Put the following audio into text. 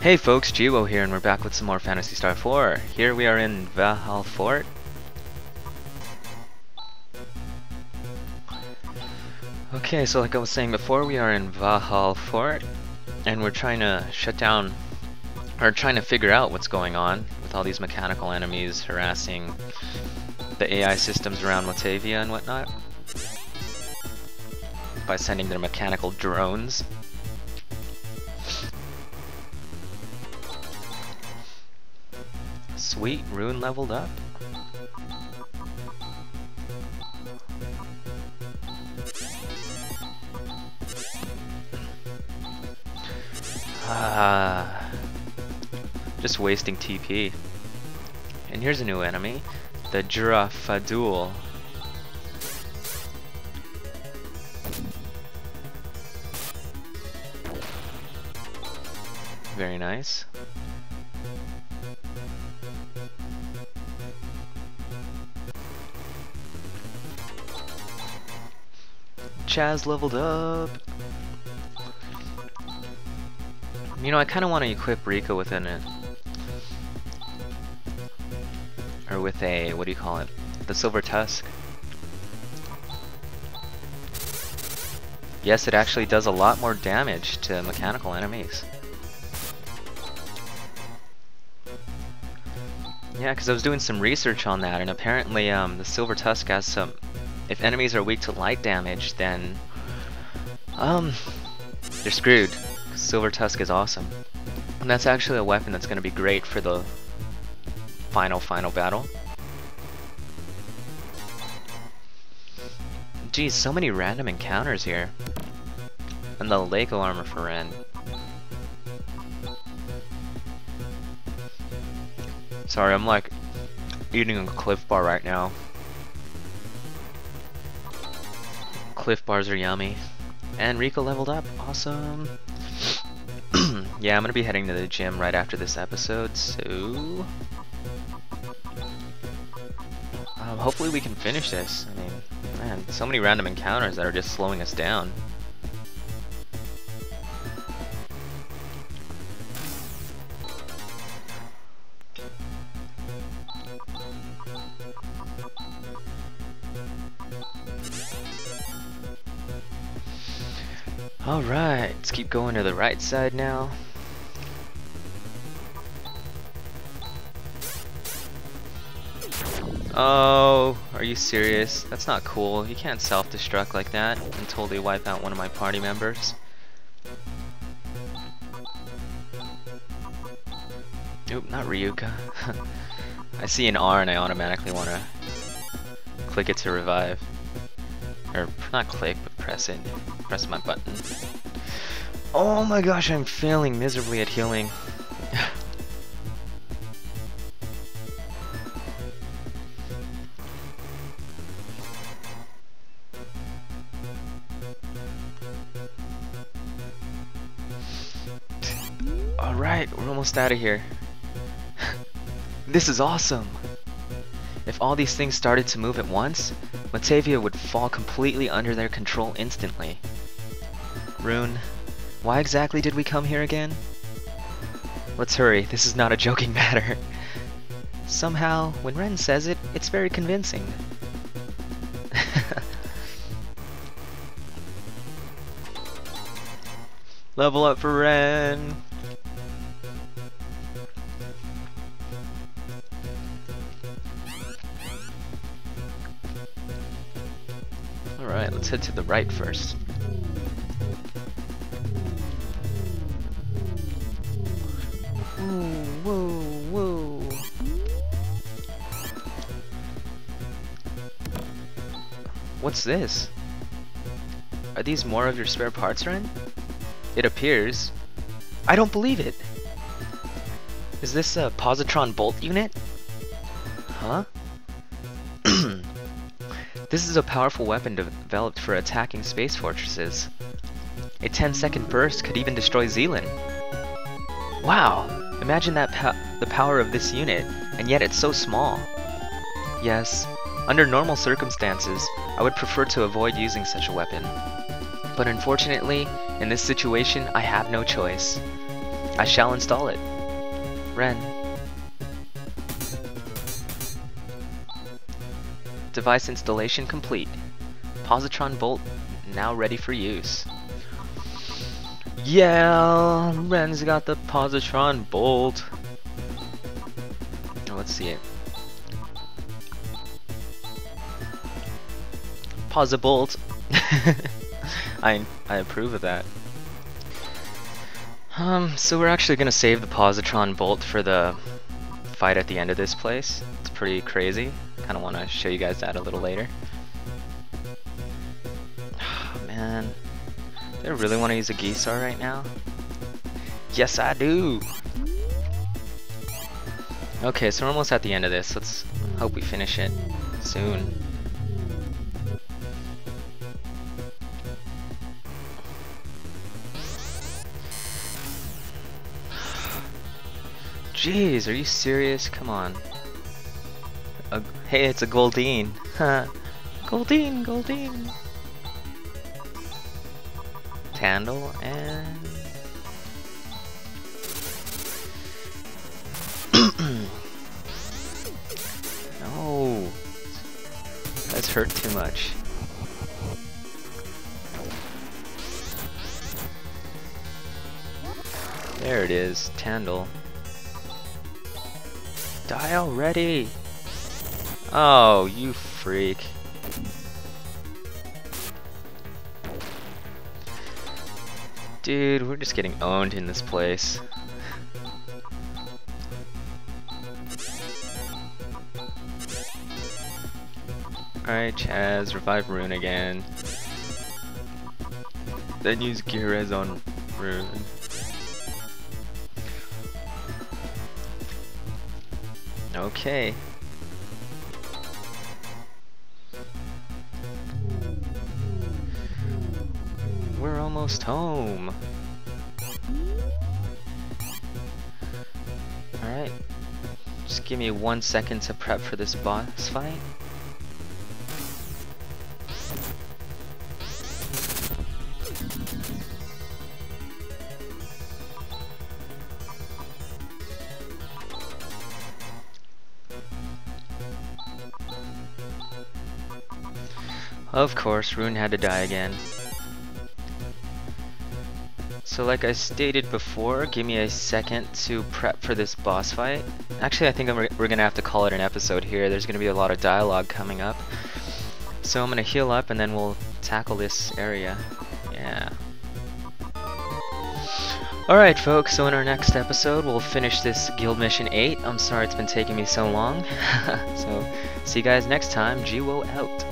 Hey folks, Geewhoa here and we're back with some more Phantasy Star 4. Here we are in Valhalla Fort. Okay, so like I was saying before, we are in Valhalla Fort and we're trying to shut down, or trying to figure out what's going on with all these mechanical enemies harassing the AI systems around Motavia and whatnot by sending their mechanical drones. Sweet, Rune leveled up. Ah, just wasting TP. And here's a new enemy, the Girafadul. Very nice. Chaz leveled up. You know, I kind of want to equip Rika with an... Or with a... what do you call it? The Silver Tusk. Yes, it actually does a lot more damage to mechanical enemies. Yeah, because I was doing some research on that, and apparently um, the Silver Tusk has some... If enemies are weak to light damage, then... Um... They're screwed. Silver Tusk is awesome. And that's actually a weapon that's going to be great for the final, final battle. Geez, so many random encounters here. And the Lego armor for Wren. Sorry, I'm like eating a Clif Bar right now. Clif Bars are yummy. And Rika leveled up, awesome. yeah, I'm gonna be heading to the gym right after this episode, so... Um, hopefully we can finish this. I mean, man, so many random encounters that are just slowing us down. Alright, let's keep going to the right side now. Oh, are you serious? That's not cool. You can't self-destruct like that and totally wipe out one of my party members. Nope, not Ryuka. I see an R and I automatically want to click it to revive. Or, not click, but press it. Press my button. Oh my gosh, I'm failing miserably at healing. Alright, we're almost out of here. this is awesome! If all these things started to move at once, Motavia would fall completely under their control instantly. Rune, why exactly did we come here again? Let's hurry, this is not a joking matter. Somehow, when Wren says it, it's very convincing. Level up for Wren! Alright, let's head to the right first. Woo, woo. What's this? Are these more of your spare parts, Wren? It appears. I don't believe it! Is this a positron bolt unit? Huh? This is a powerful weapon developed for attacking space fortresses. A 10 second burst could even destroy Zelan. Wow! Imagine that po the power of this unit, and yet it's so small. Yes, under normal circumstances, I would prefer to avoid using such a weapon. But unfortunately, in this situation, I have no choice. I shall install it. Wren. Device installation complete. Positron bolt now ready for use. Yeah, Wren's got the positron bolt. Let's see it. Posibolt. I I approve of that. Um, so we're actually gonna save the positron bolt for the fight at the end of this place. It's pretty crazy. Kind of want to show you guys that a little later. man, do I really want to use a Gisar right now? Yes, I do. Okay, so we're almost at the end of this. Let's hope we finish it soon. Jeez, are you serious? Come on. Hey, it's a Goldeen. Goldeen, Goldeen. Tandle and... no. That's hurt too much. There it is, Tandle. Die already! Oh, you freak. Dude, we're just getting owned in this place. Alright, Chaz, revive Rune again. Then use Gires on Rune. Okay. Almost home. Alright. Just give me one second to prep for this boss fight. Of course, Rune had to die again. So like I stated before, give me a second to prep for this boss fight. Actually, I think I'm we're gonna have to call it an episode here. There's gonna be a lot of dialogue coming up. So I'm gonna heal up and then we'll tackle this area. Yeah. Alright folks, so in our next episode we'll finish this Guild Mission 8. I'm sorry it's been taking me so long. so, see you guys next time. Geewhoa out.